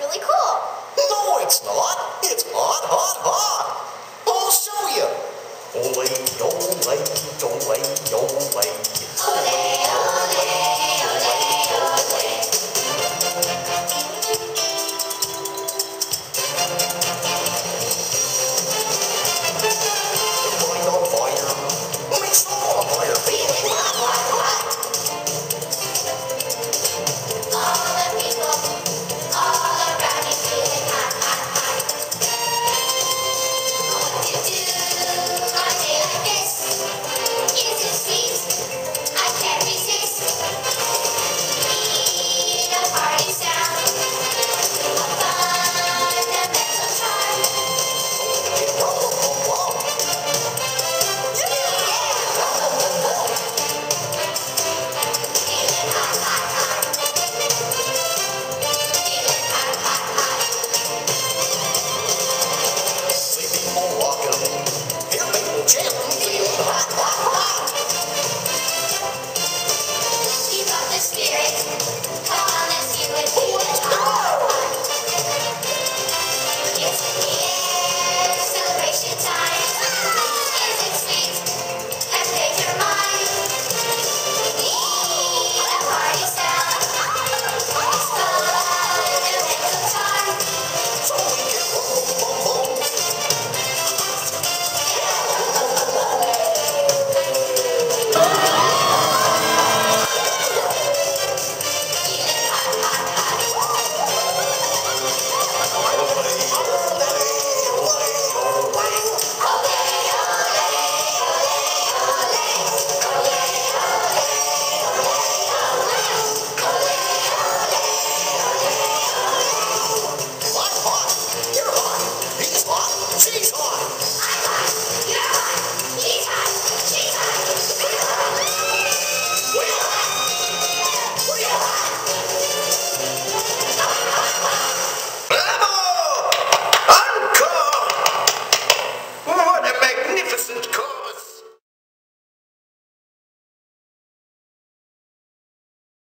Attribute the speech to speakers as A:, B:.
A: really cool.
B: No, it's not. It's hot, hot, hot. I'll show you. Only, only.